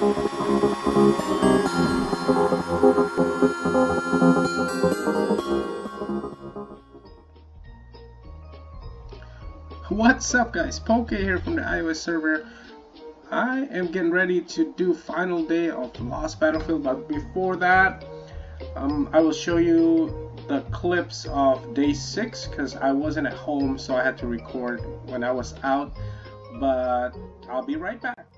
What's up guys, Poke here from the iOS server. I am getting ready to do final day of Lost Battlefield, but before that, um, I will show you the clips of day 6 because I wasn't at home so I had to record when I was out, but I'll be right back.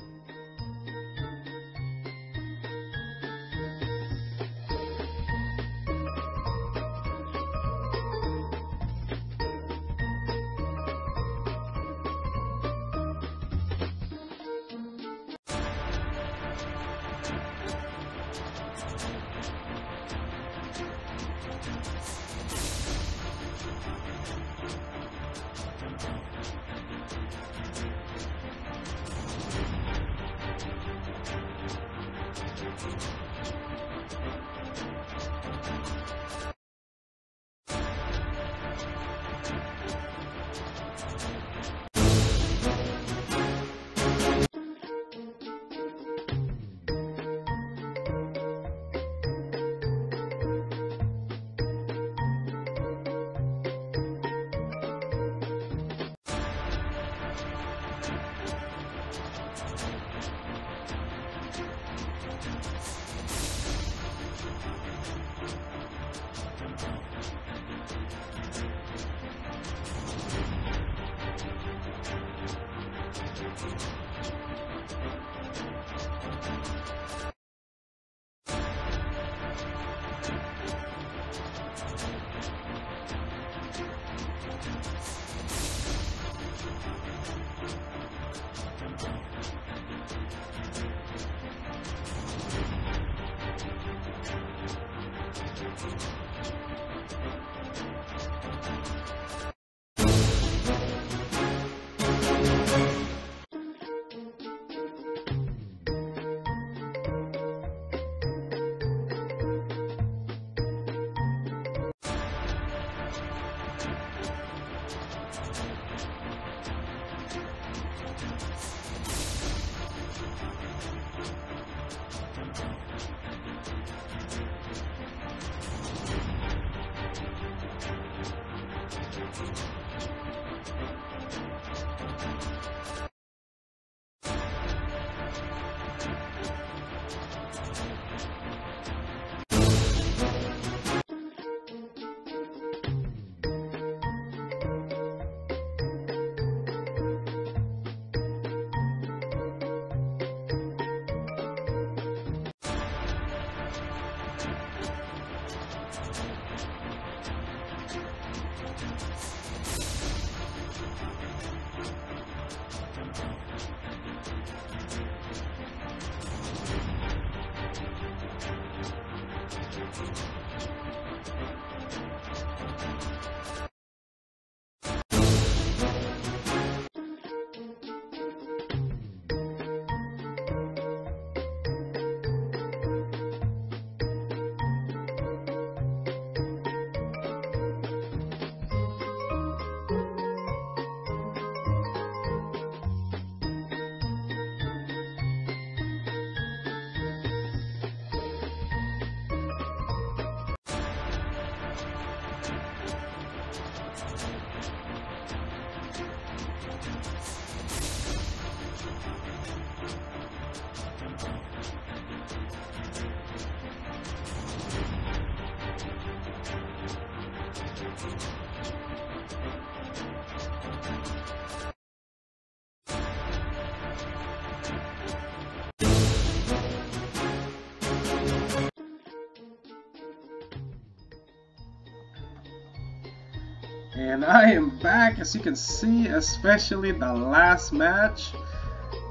And I am back, as you can see, especially the last match.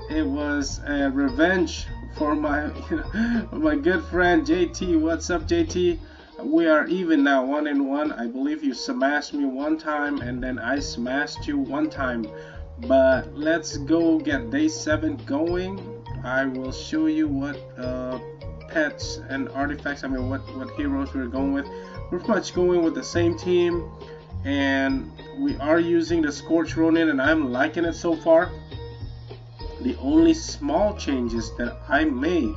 It was a revenge for my you know, my good friend JT. What's up, JT? We are even now, one in one. I believe you smashed me one time, and then I smashed you one time. But let's go get day seven going. I will show you what uh, pets and artifacts. I mean, what what heroes we're going with. We're pretty much going with the same team and we are using the Scorch Ronin and I'm liking it so far. The only small changes that I made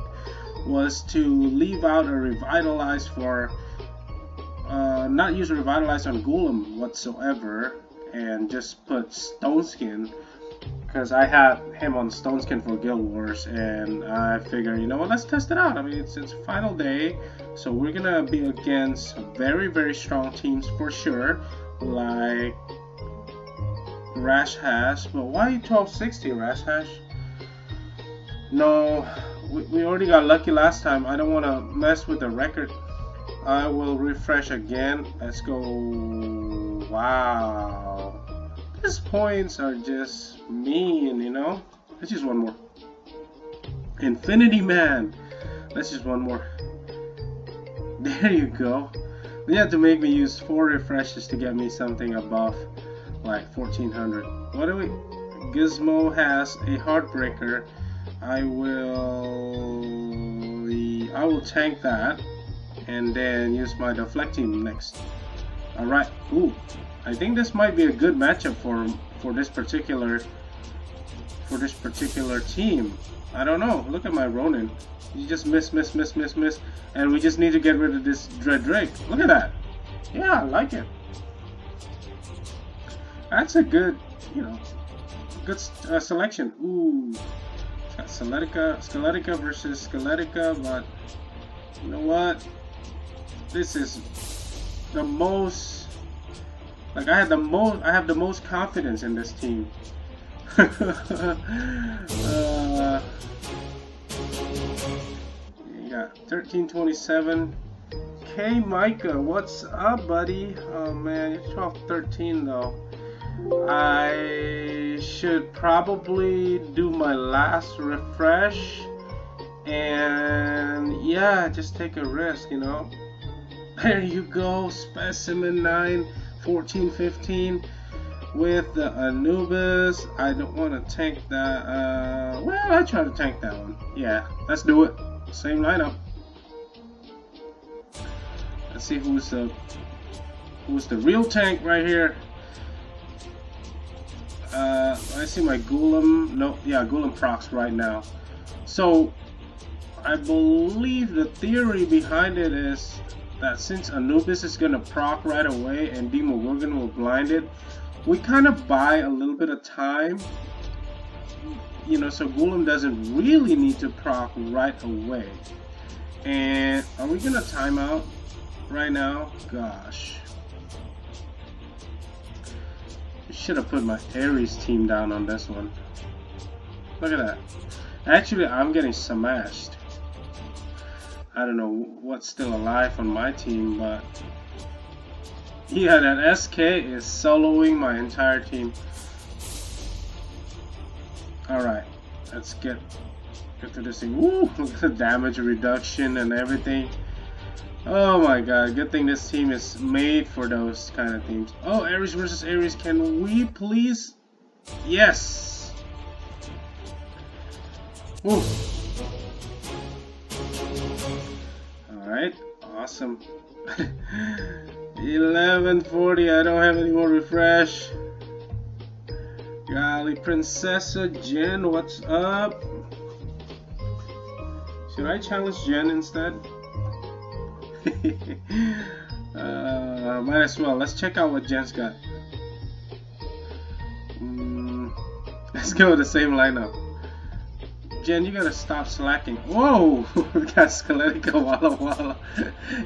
was to leave out a revitalize for uh, not use revitalize on Golem whatsoever and just put Stone Skin because I had him on Stone Skin for Guild Wars and I figured you know what let's test it out I mean it's it's final day so we're gonna be against very very strong teams for sure like Rash Hash but why 1260 Rash Hash? No we, we already got lucky last time. I don't want to mess with the record. I will refresh again. Let's go. Wow. These points are just mean you know? Let's use one more. Infinity Man. Let's use one more. There you go they had to make me use four refreshes to get me something above like 1400 what do we Gizmo has a heartbreaker. I will I will tank that and then use my deflecting next. Alright ooh. I think this might be a good matchup for for this particular for this particular team. I don't know. Look at my Ronin. You just miss miss miss miss miss and we just need to get rid of this Dread Drake. Look at that. Yeah I like it. That's a good you know good uh, selection. Ooh. Skeletica, Skeletica versus Skeletica, but you know what? This is the most like I had the most I have the most confidence in this team. you got 1327. K Micah, what's up, buddy? Oh man, you're 12 13 though. I should probably do my last refresh and yeah just take a risk you know there you go specimen 9 14 15 with the Anubis. I don't want to tank that uh, well I try to tank that one. Yeah let's do it. Same lineup. Let's see who's the who's the real tank right here. Uh, I see my Golem. No, yeah, Golem procs right now. So, I believe the theory behind it is that since Anubis is gonna proc right away and Demogorgon will blind it, we kind of buy a little bit of time. You know, so Golem doesn't really need to proc right away. And are we gonna time out right now? Gosh. Should have put my Ares team down on this one. Look at that. Actually, I'm getting smashed. I don't know what's still alive on my team, but yeah, that SK is soloing my entire team. Alright, let's get get to this thing. Woo! Look at the damage reduction and everything. Oh my god, good thing this team is made for those kind of teams. Oh, Ares versus Ares, can we please? Yes! Woo! Alright, awesome. 1140, I don't have any more refresh. Golly, Princessa Jen, what's up? Should I challenge Jen instead? uh, might as well. Let's check out what Jen's got. Mm, let's go with the same lineup. Jen, you gotta stop slacking. Whoa! we got Skeletica Walla Walla.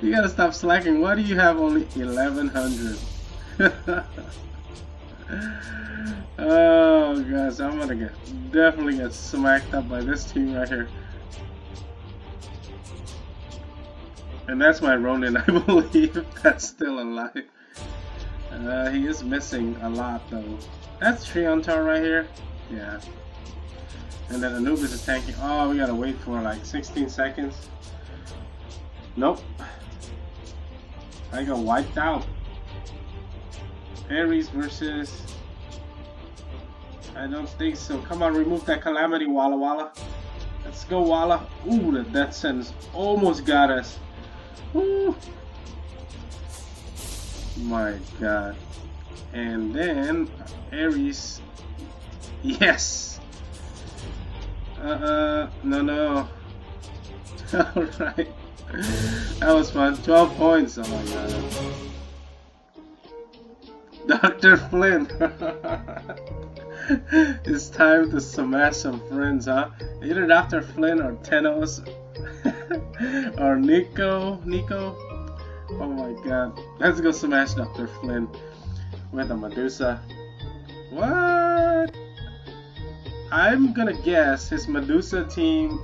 you gotta stop slacking. Why do you have only 1100? oh gosh, I'm gonna get definitely get smacked up by this team right here. And that's my Ronin, I believe. that's still alive. Uh, he is missing a lot, though. That's Triontar right here. Yeah. And then Anubis is tanking. Oh, we gotta wait for like 16 seconds. Nope. I got wiped out. Ares versus... I don't think so. Come on, remove that Calamity, Walla Walla. Let's go, Walla. Ooh, the death sentence almost got us. Woo. My god. And then Ares. Yes. Uh-uh, no, no. Alright. That was fun. 12 points. Oh my god. Dr. Flynn. it's time to smash some friends, huh? Either Dr. Flynn or Tenos or Nico. Nico. Oh my god. Let's go smash Dr. Flynn with a Medusa. What? I'm gonna guess his Medusa team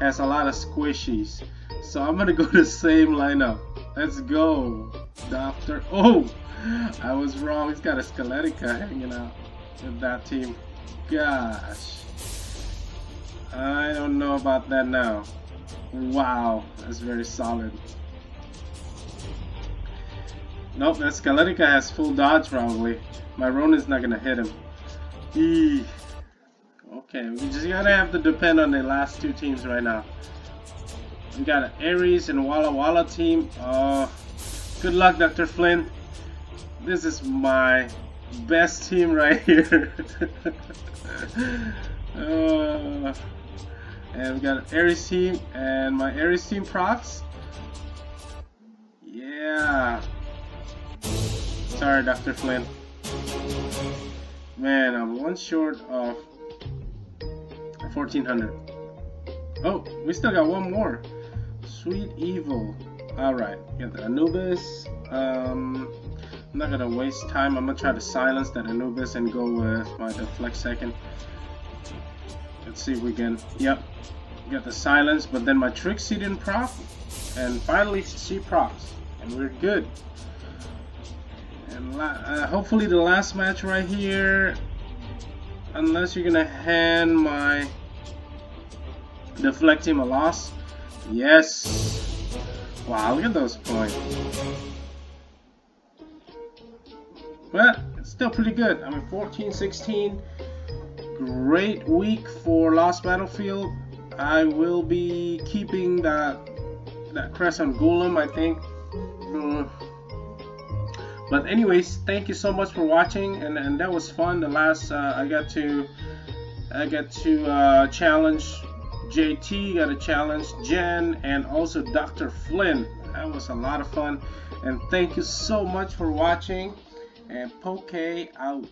has a lot of squishies. So I'm gonna go the same lineup. Let's go, Doctor. Oh, I was wrong. He's got a Skeletica hanging out with that team. Gosh. I don't know about that now. Wow, that's very solid. Nope, that Skeletica has full dodge probably. My Ronin's not gonna hit him. Eee. Okay, we just gotta have to depend on the last two teams right now. We got an Ares and Walla Walla team. Uh, good luck, Dr. Flynn. This is my best team right here. uh, and we got an Ares team and my Ares team procs. Yeah. Sorry, Dr. Flynn. Man, I'm one short of 1400. Oh, we still got one more. Sweet Evil. Alright, get the Anubis. Um, I'm not gonna waste time. I'm gonna try to silence that Anubis and go with my Deflect second. Let's see if we can. Yep, get the silence, but then my Trixie didn't proc. And finally, she procs. And we're good. And uh, hopefully, the last match right here. Unless you're gonna hand my deflect him a loss. Yes. Wow, look at those points. But it's still pretty good. I mean, 14, 16. Great week for Lost Battlefield. I will be keeping that that crest on Golem, I think. Uh, but anyways, thank you so much for watching, and and that was fun. The last uh, I got to I got to uh, challenge JT got a challenge, Jen, and also Dr. Flynn. That was a lot of fun. And thank you so much for watching. And Poke out.